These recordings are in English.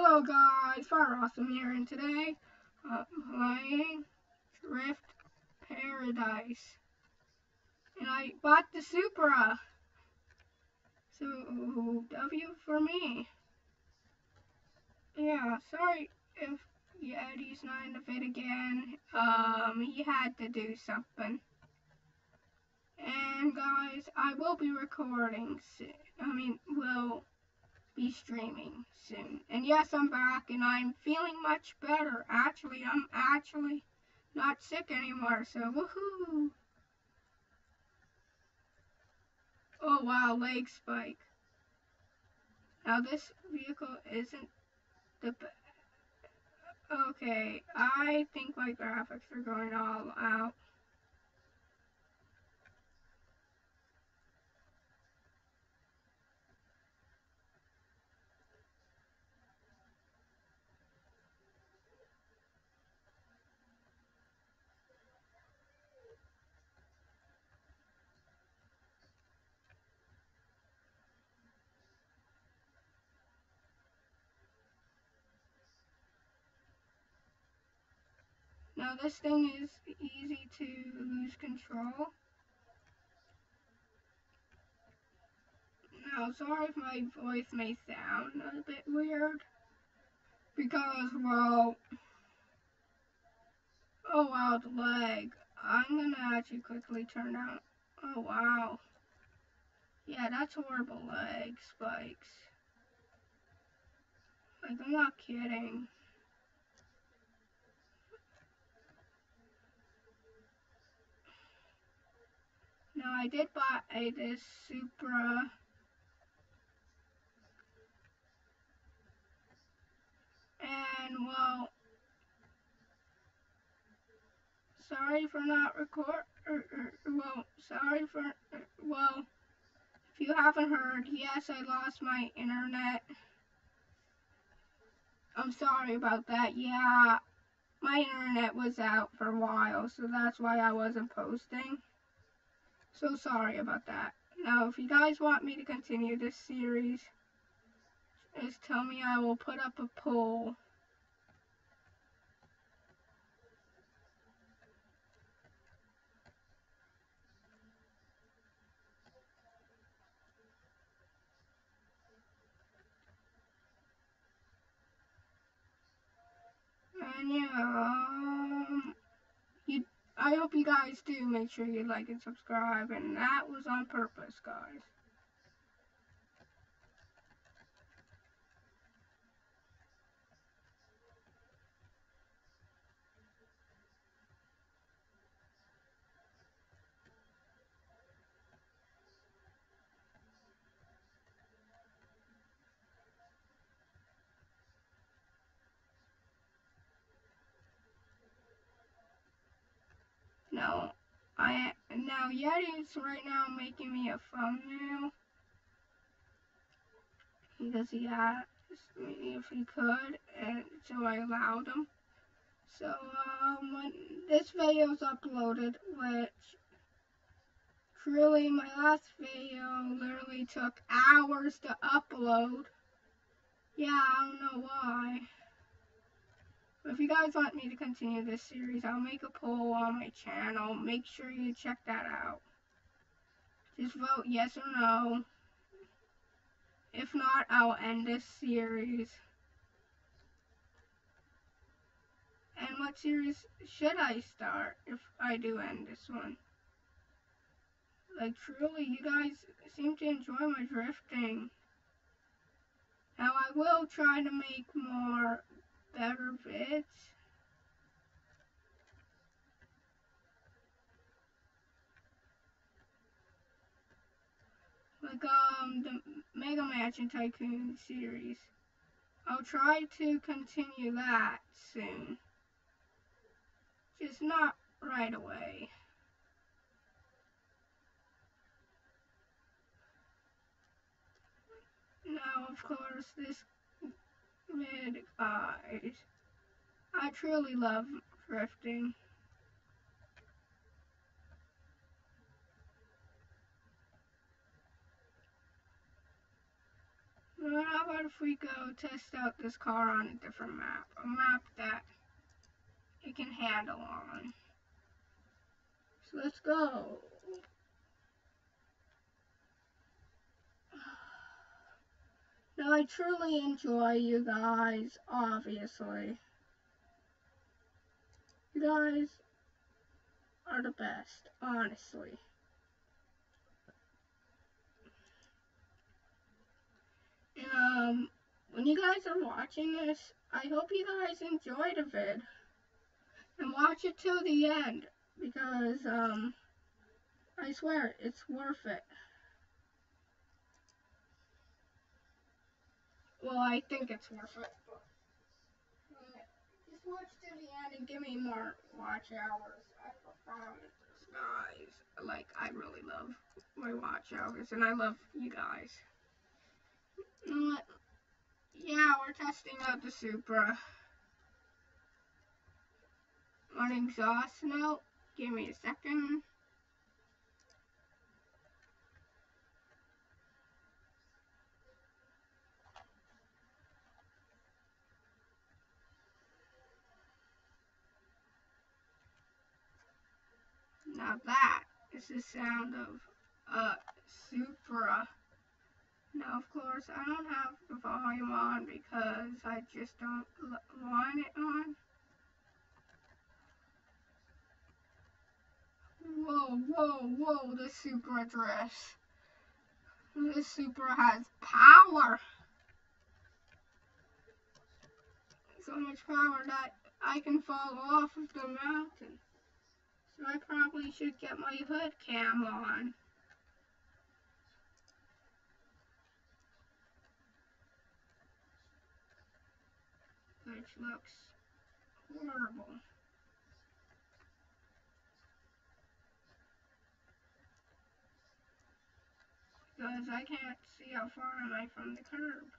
Hello guys, Fireawesome here, and today I'm playing Drift Paradise. And I bought the Supra. So, W for me. Yeah, sorry if Yeti's not in the vid again. Um, he had to do something. And guys, I will be recording soon. I mean, will be streaming soon. And yes, I'm back and I'm feeling much better. Actually, I'm actually not sick anymore, so woohoo! Oh wow, leg spike. Now this vehicle isn't the Okay, I think my graphics are going all out. Now this thing is easy to lose control. Now, sorry if my voice may sound a bit weird. Because, well... Oh wow, the leg. I'm gonna actually quickly turn down... Oh wow. Yeah, that's horrible leg spikes. Like, I'm not kidding. Now I did buy a this Supra. And well, sorry for not record. Er, er, well, sorry for er, well. If you haven't heard, yes, I lost my internet. I'm sorry about that. Yeah, my internet was out for a while, so that's why I wasn't posting. So sorry about that. Now, if you guys want me to continue this series, just tell me I will put up a poll. And yeah, I hope you guys do make sure you like and subscribe, and that was on purpose, guys. Now, I now Yeti's right now making me a thumbnail because he asked me if he could, and so I allowed him. So um, when this video is uploaded, which truly my last video literally took hours to upload. Yeah, I don't know why. If you guys want me to continue this series, I'll make a poll on my channel. Make sure you check that out. Just vote yes or no. If not, I'll end this series. And what series should I start if I do end this one? Like, truly, you guys seem to enjoy my drifting. Now, I will try to make more better bits. Like um the Mega Mansion Tycoon series. I'll try to continue that soon. Just not right away. Now, of course, this mid eyes. I truly love drifting. Well, how about if we go test out this car on a different map? A map that it can handle on. So let's go. Now, I truly enjoy you guys, obviously. You guys are the best, honestly. And, um, when you guys are watching this, I hope you guys enjoy the vid. And watch it till the end, because, um, I swear, it's worth it. Well, I think it's worth it. But, just watch to the end and give me more watch hours. I promise, guys. Like, I really love my watch hours, and I love you guys. Yeah, we're testing out the Supra. On exhaust note, give me a second. Now that is the sound of a Supra. Now, of course, I don't have the volume on because I just don't want it on. Whoa, whoa, whoa, the Supra dress. This Supra has power. So much power that I can fall off of the mountain. So I probably should get my hood cam on. Which looks horrible. Because I can't see how far am I from the curb.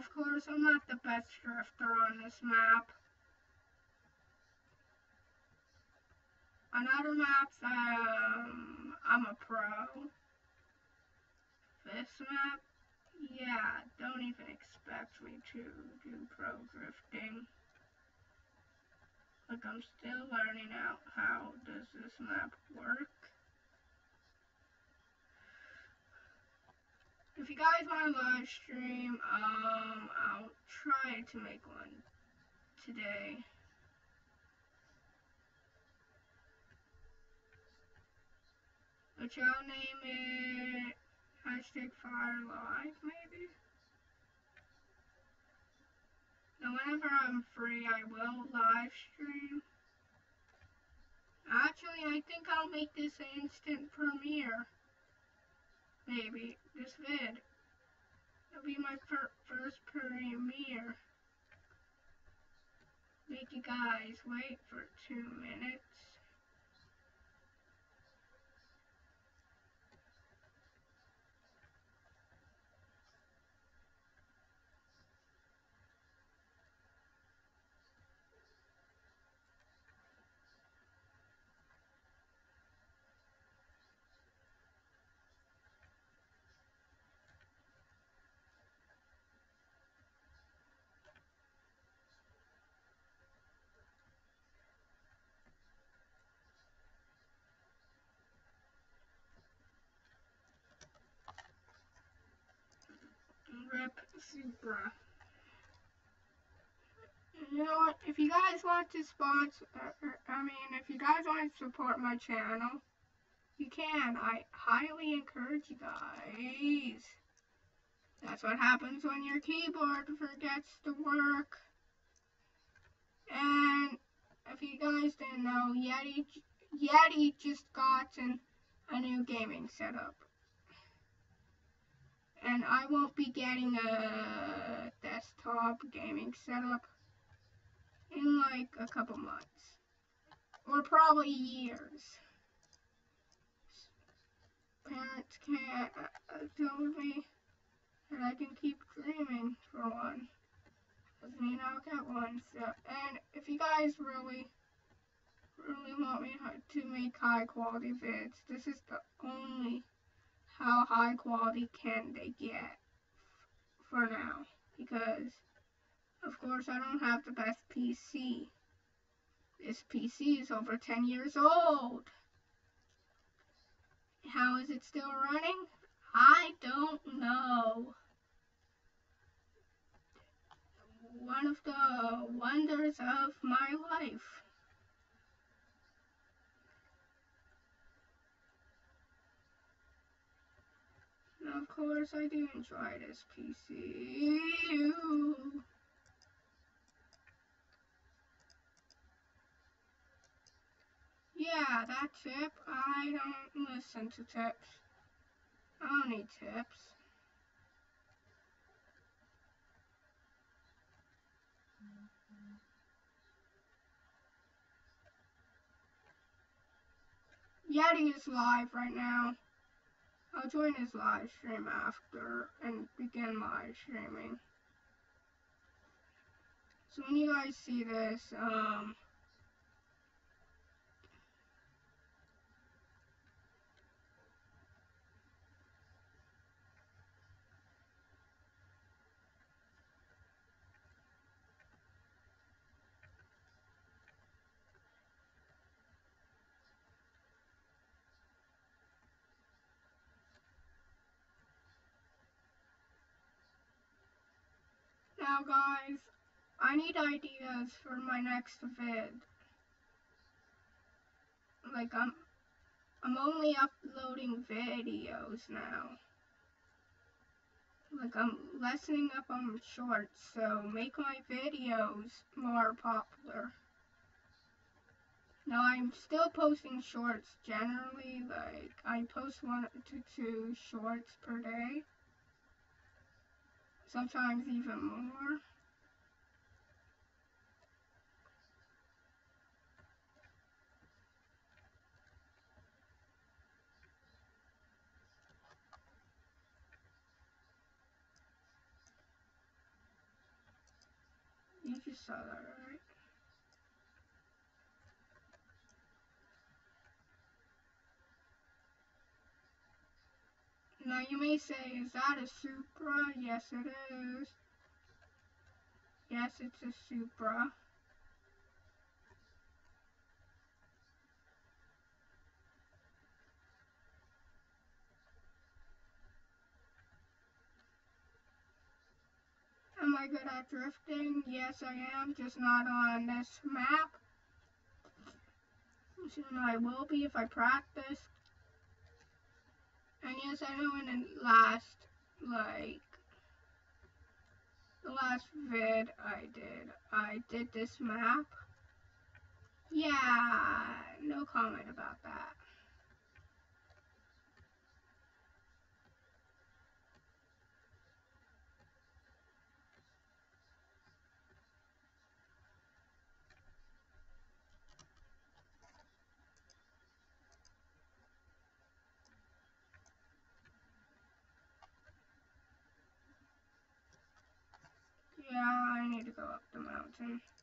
Of course, I'm not the best drifter on this map. On other maps, um, I'm a pro. This map, yeah, don't even expect me to do pro drifting. Like, I'm still learning out how does this map work. If you guys want to live stream, um, I'll try to make one today. Which I'll name it hashtag fire live maybe. Now whenever I'm free I will live stream. Actually I think I'll make this an instant premiere maybe, this vid. It'll be my fir first premiere. Make you guys wait for two minutes. Supra. You know what? If you guys want to sponsor, er, er, I mean, if you guys want to support my channel, you can. I highly encourage you guys. That's what happens when your keyboard forgets to work. And if you guys didn't know, Yeti, Yeti just got a new gaming setup and I won't be getting a desktop gaming setup in like a couple months or probably years parents can't uh, tell me that I can keep dreaming for one. Cause me and I'll get one. So, and if you guys really, really want me to make high quality vids, this is the only how high quality can they get for now. Because, of course, I don't have the best PC. This PC is over 10 years old. How is it still running? I don't know. One of the wonders of my life. Of course I didn't try this PC. Yeah, that tip. I don't listen to tips. I don't need tips. Yeti is live right now. I'll join his live stream after and begin live streaming. So when you guys see this, um, Now guys, I need ideas for my next vid. Like I'm I'm only uploading videos now. Like I'm lessening up on shorts, so make my videos more popular. Now I'm still posting shorts generally, like I post one to two shorts per day sometimes even more. You saw that, right? Now you may say, is that a Supra? Yes it is. Yes, it's a Supra. Am I good at drifting? Yes, I am, just not on this map. Soon I will be if I practice. And yes, I know in the last, like, the last vid I did, I did this map. Yeah, no comment about that. Yeah, I need to go up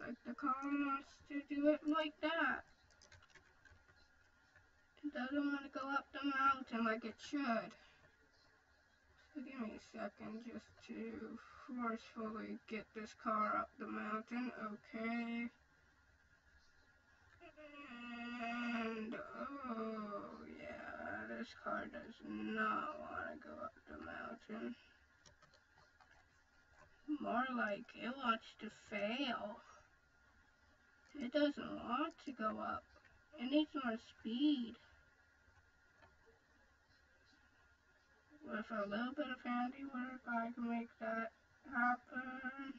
like the car wants to do it like that. It doesn't want to go up the mountain like it should. So give me a second just to forcefully get this car up the mountain. Okay. And, oh, yeah, this car does not want to go up the mountain. More like it wants to fail. It doesn't want to go up. It needs more speed. With a little bit of handiwork, I can make that happen.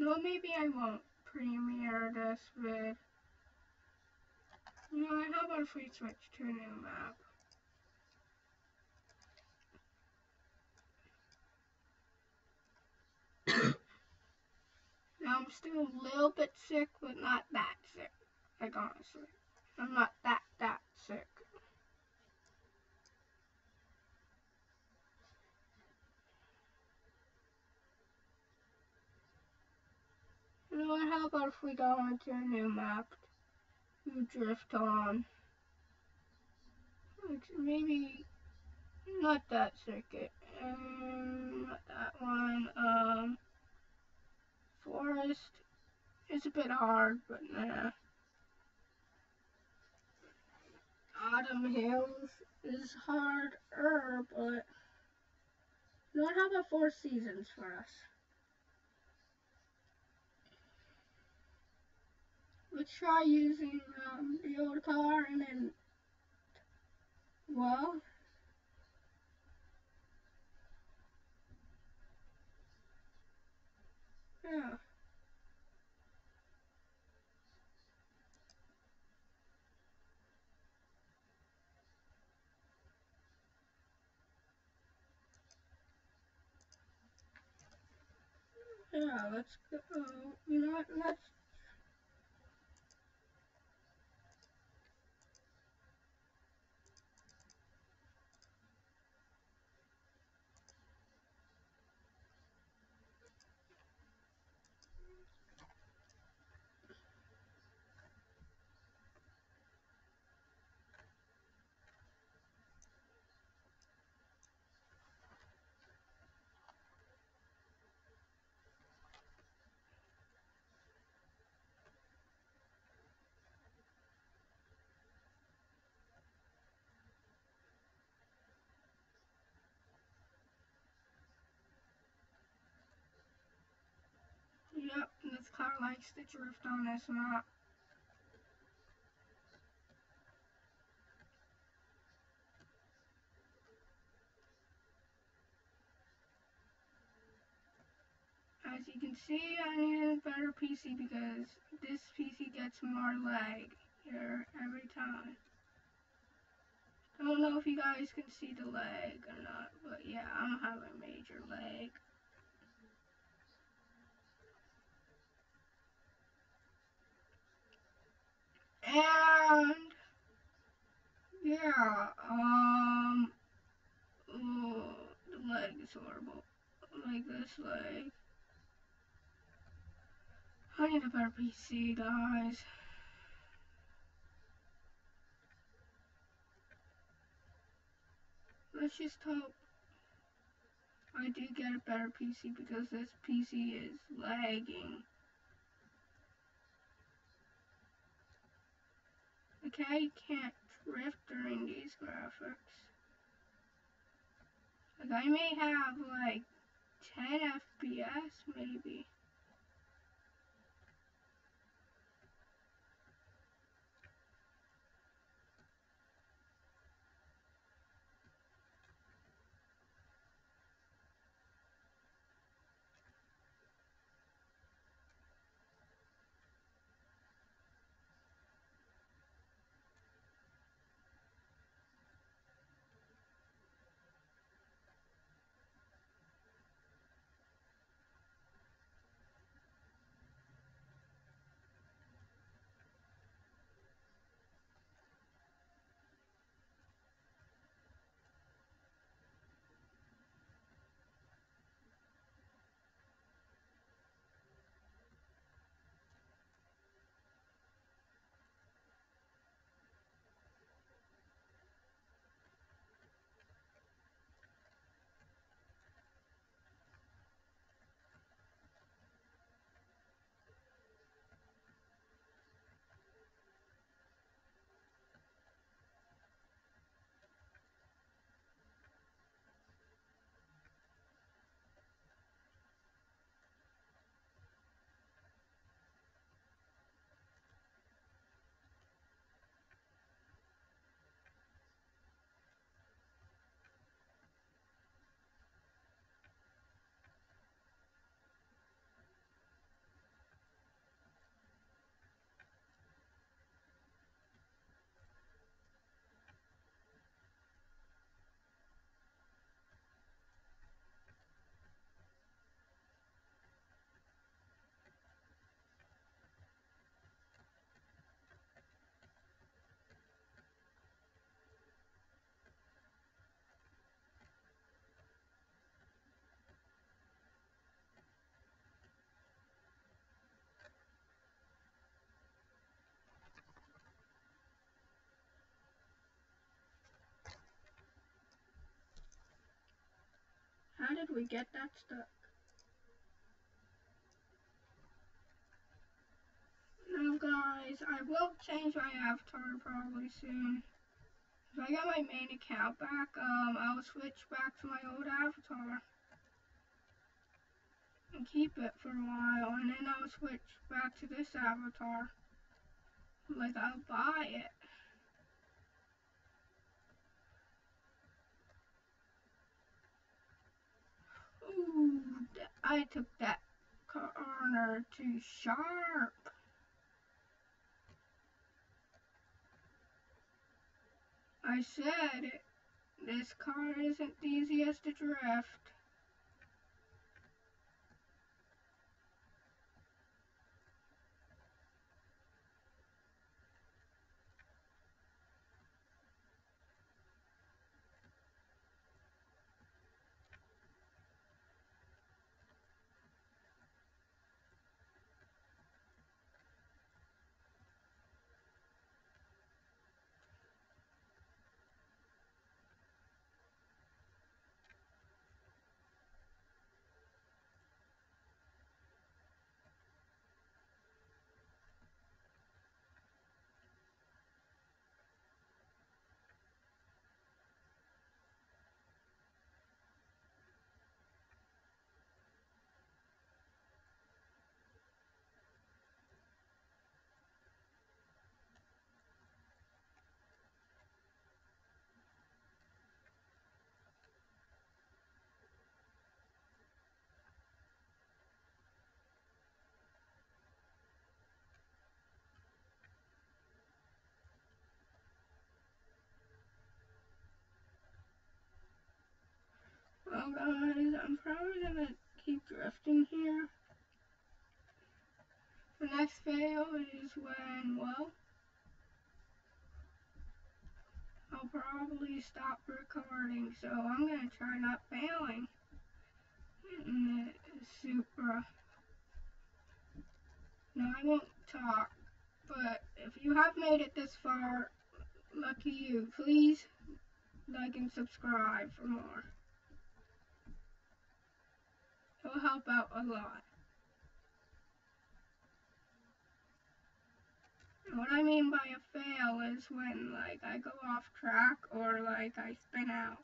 No, maybe I won't premiere this vid. You know, how about if we switch to a new map? now I'm still a little bit sick, but not that sick. Like honestly, I'm not that that sick. You know what, how about if we go onto a new map? You drift on. Maybe not that circuit. Um, not that one. Um, forest is a bit hard, but nah. Autumn Hills is harder, but you know what, how about Four Seasons for us? Let's try using um, the old car and then, well, yeah. Yeah, let's go. You know what? Let's likes to drift on this map. As you can see, I need a better PC because this PC gets more lag here every time. I don't know if you guys can see the lag or not, but yeah, I'm having major lag. And yeah, um, oh, the leg is horrible. Like this leg. I need a better PC, guys. Let's just hope I do get a better PC because this PC is lagging. I can't drift during these graphics. Like, I may have, like, 10 FPS, maybe. How did we get that stuck? Now guys, I will change my avatar probably soon. If I get my main account back, um, I'll switch back to my old avatar. And keep it for a while, and then I'll switch back to this avatar. Like, I'll buy it. Ooh, I took that corner too sharp. I said. This car isn't the easiest to drift. Guys, I'm probably gonna keep drifting here. The next fail is when, well, I'll probably stop recording, so I'm gonna try not failing in the Supra. No, I won't talk, but if you have made it this far, lucky you. Please like and subscribe for more. It will help out a lot. What I mean by a fail is when, like, I go off track or, like, I spin out.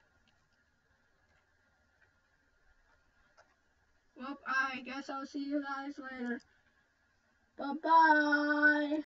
Well, I guess I'll see you guys later. Bye-bye.